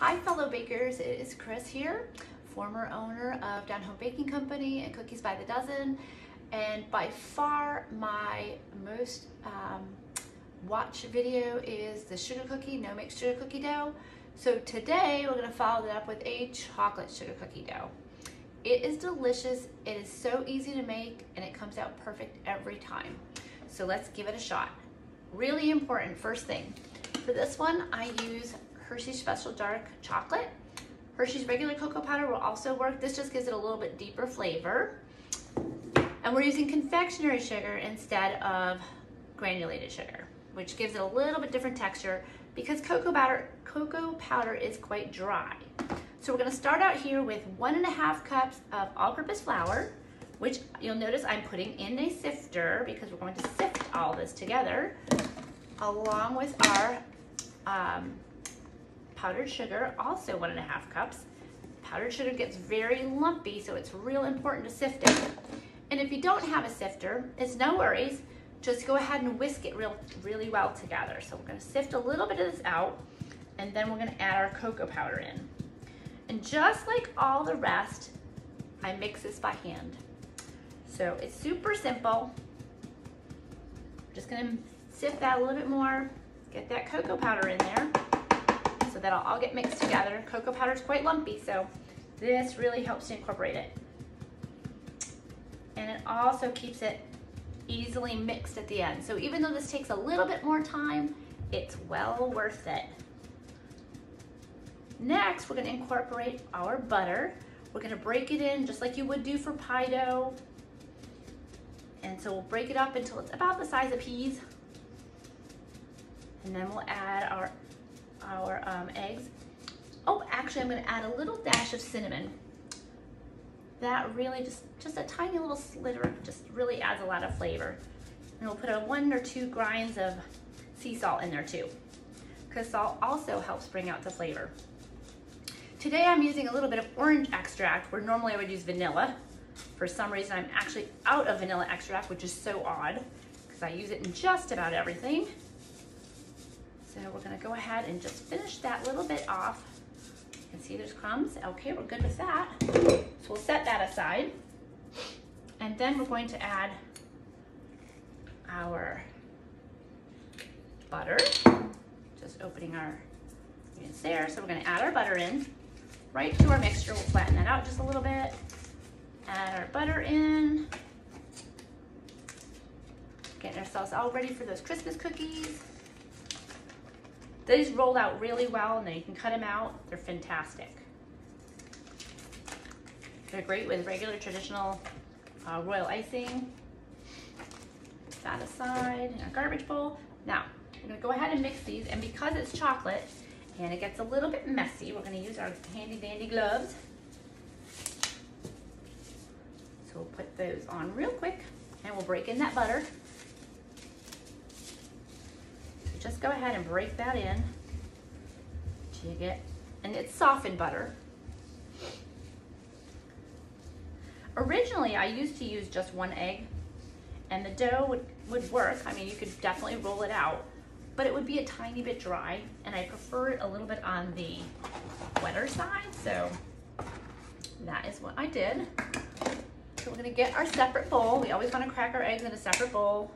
Hi fellow bakers, it is Chris here, former owner of Down Home Baking Company and Cookies by the Dozen. And by far my most um, watched video is the sugar cookie, no mix sugar cookie dough. So today we're gonna follow that up with a chocolate sugar cookie dough. It is delicious, it is so easy to make, and it comes out perfect every time. So let's give it a shot. Really important, first thing. For this one, I use Hershey's Special Dark Chocolate. Hershey's regular cocoa powder will also work. This just gives it a little bit deeper flavor. And we're using confectionery sugar instead of granulated sugar, which gives it a little bit different texture because cocoa powder, cocoa powder is quite dry. So we're gonna start out here with one and a half cups of all-purpose flour, which you'll notice I'm putting in a sifter because we're going to sift all this together, along with our um, powdered sugar, also one and a half cups. Powdered sugar gets very lumpy, so it's real important to sift it. And if you don't have a sifter, it's no worries. Just go ahead and whisk it real, really well together. So we're gonna sift a little bit of this out, and then we're gonna add our cocoa powder in. And just like all the rest, I mix this by hand. So it's super simple. Just gonna sift that a little bit more, get that cocoa powder in there so that'll all get mixed together. Cocoa powder is quite lumpy, so this really helps to incorporate it. And it also keeps it easily mixed at the end. So even though this takes a little bit more time, it's well worth it. Next, we're gonna incorporate our butter. We're gonna break it in just like you would do for pie dough. And so we'll break it up until it's about the size of peas. And then we'll add our, our um, eggs. Oh, actually I'm gonna add a little dash of cinnamon. That really just, just a tiny little sliver, just really adds a lot of flavor. And we'll put a one or two grinds of sea salt in there too. Because salt also helps bring out the flavor. Today I'm using a little bit of orange extract where normally I would use vanilla. For some reason I'm actually out of vanilla extract, which is so odd because I use it in just about everything. So we're gonna go ahead and just finish that little bit off. You can see there's crumbs. Okay, we're good with that. So we'll set that aside. And then we're going to add our butter. Just opening our units there. So we're gonna add our butter in right to our mixture. We'll flatten that out just a little bit. Add our butter in. Getting ourselves all ready for those Christmas cookies. These roll out really well and then you can cut them out. They're fantastic. They're great with regular traditional uh, royal icing. That aside in a garbage bowl. Now, I'm gonna go ahead and mix these and because it's chocolate and it gets a little bit messy, we're gonna use our handy dandy gloves. So we'll put those on real quick and we'll break in that butter. Just go ahead and break that in till you get, and it's softened butter. Originally, I used to use just one egg and the dough would, would work. I mean, you could definitely roll it out, but it would be a tiny bit dry and I prefer it a little bit on the wetter side. So that is what I did. So we're gonna get our separate bowl. We always wanna crack our eggs in a separate bowl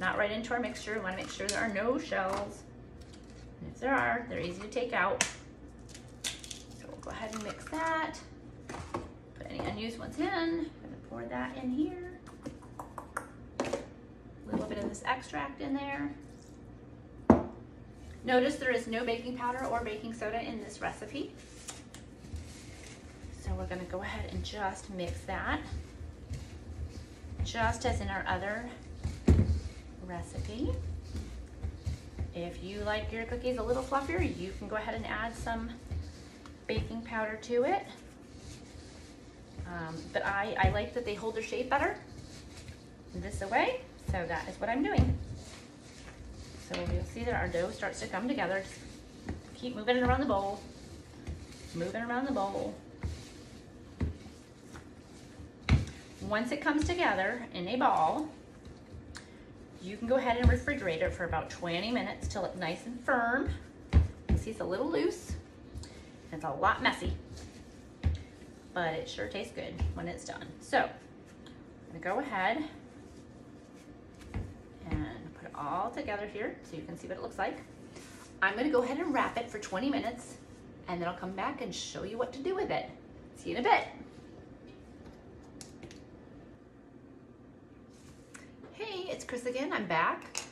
not right into our mixture. We wanna make sure there are no shells. And if there are, they're easy to take out. So we'll go ahead and mix that. Put any unused ones in. I'm gonna pour that in here. A little bit of this extract in there. Notice there is no baking powder or baking soda in this recipe. So we're gonna go ahead and just mix that. Just as in our other recipe. If you like your cookies a little fluffier, you can go ahead and add some baking powder to it. Um, but I, I like that they hold their shape better this away, so that is what I'm doing. So you'll see that our dough starts to come together. Just keep moving it around the bowl, moving around the bowl. Once it comes together in a ball, you can go ahead and refrigerate it for about 20 minutes till it's nice and firm. You see it's a little loose. It's a lot messy, but it sure tastes good when it's done. So I'm gonna go ahead and put it all together here so you can see what it looks like. I'm gonna go ahead and wrap it for 20 minutes and then I'll come back and show you what to do with it. See you in a bit. Hey, it's Chris again, I'm back.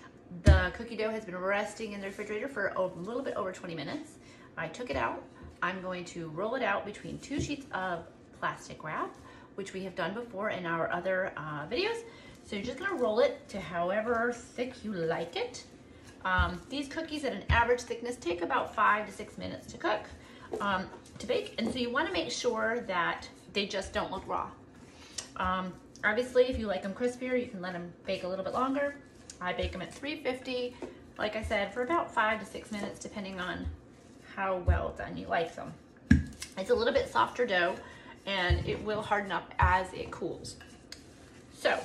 The cookie dough has been resting in the refrigerator for a little bit over 20 minutes. I took it out. I'm going to roll it out between two sheets of plastic wrap, which we have done before in our other uh, videos. So you're just gonna roll it to however thick you like it. Um, these cookies at an average thickness take about five to six minutes to cook, um, to bake. And so you wanna make sure that they just don't look raw. Um, obviously, if you like them crispier, you can let them bake a little bit longer. I bake them at 350, like I said, for about five to six minutes, depending on how well done you like them. It's a little bit softer dough and it will harden up as it cools. So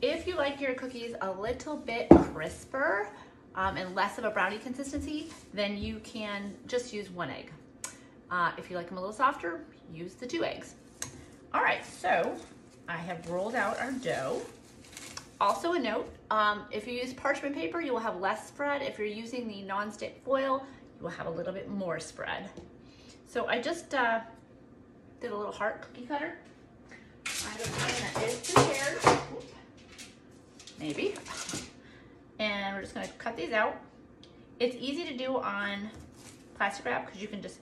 if you like your cookies a little bit crisper um, and less of a brownie consistency, then you can just use one egg. Uh, if you like them a little softer, use the two eggs. All right, so I have rolled out our dough. Also a note, um, if you use parchment paper, you will have less spread. If you're using the non-stick foil, you will have a little bit more spread. So I just uh, did a little heart cookie cutter. I have a that is prepared. Maybe. And we're just gonna cut these out. It's easy to do on plastic wrap because you can just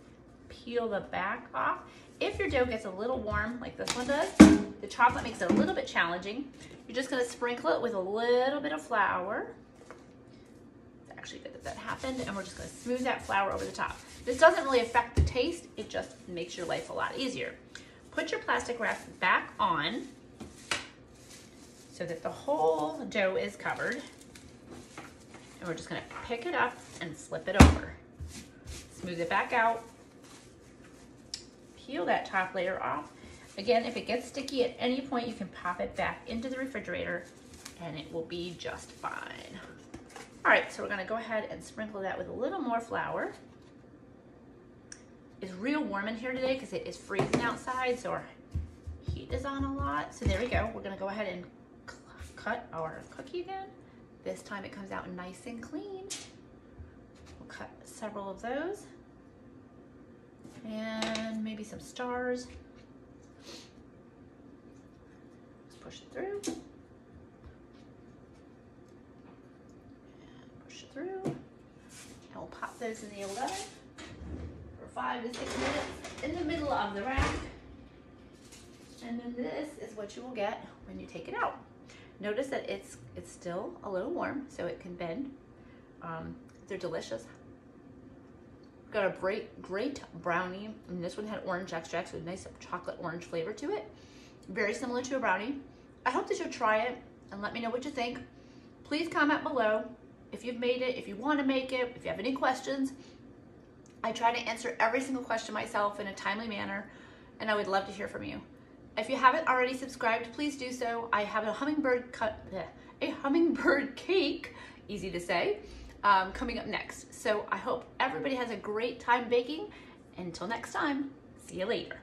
peel the back off. If your dough gets a little warm, like this one does, the chocolate makes it a little bit challenging. You're just gonna sprinkle it with a little bit of flour. It's actually good that that happened, and we're just gonna smooth that flour over the top. This doesn't really affect the taste, it just makes your life a lot easier. Put your plastic wrap back on so that the whole dough is covered. And we're just gonna pick it up and flip it over. Smooth it back out peel that top layer off. Again, if it gets sticky at any point, you can pop it back into the refrigerator and it will be just fine. All right, so we're gonna go ahead and sprinkle that with a little more flour. It's real warm in here today because it is freezing outside, so our heat is on a lot. So there we go. We're gonna go ahead and cut our cookie again. This time it comes out nice and clean. We'll cut several of those and maybe some stars. Push it through. And push it through. And we'll pop those in the oven for five to six minutes in the middle of the rack. And then this is what you will get when you take it out. Notice that it's it's still a little warm, so it can bend. Um, they're delicious. Got a great, great brownie. And this one had orange extract, so a nice chocolate orange flavor to it. Very similar to a brownie. I hope that you'll try it and let me know what you think. Please comment below if you've made it, if you want to make it, if you have any questions. I try to answer every single question myself in a timely manner, and I would love to hear from you. If you haven't already subscribed, please do so. I have a hummingbird cut, a hummingbird cake, easy to say, um, coming up next. So I hope everybody has a great time baking. Until next time, see you later.